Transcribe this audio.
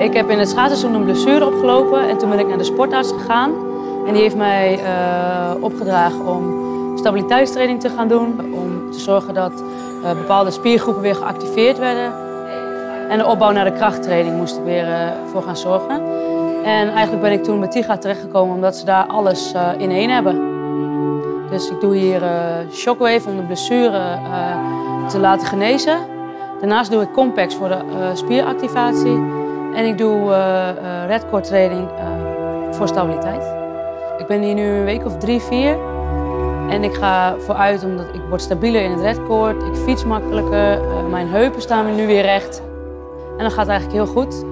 Ik heb in het schaatsseizoen een blessure opgelopen en toen ben ik naar de sportarts gegaan. En die heeft mij uh, opgedragen om stabiliteitstraining te gaan doen. Om te zorgen dat uh, bepaalde spiergroepen weer geactiveerd werden. En de opbouw naar de krachttraining moest ik weer uh, voor gaan zorgen. En eigenlijk ben ik toen bij TIGA terechtgekomen omdat ze daar alles in één hebben. Dus ik doe hier shockwave om de blessure te laten genezen. Daarnaast doe ik complex voor de spieractivatie. En ik doe uh, uh, redcore training uh, voor stabiliteit. Ik ben hier nu een week of drie, vier. En ik ga vooruit omdat ik word stabieler in het redcord. Ik fiets makkelijker. mijn heupen staan nu weer recht. En dat gaat eigenlijk heel goed.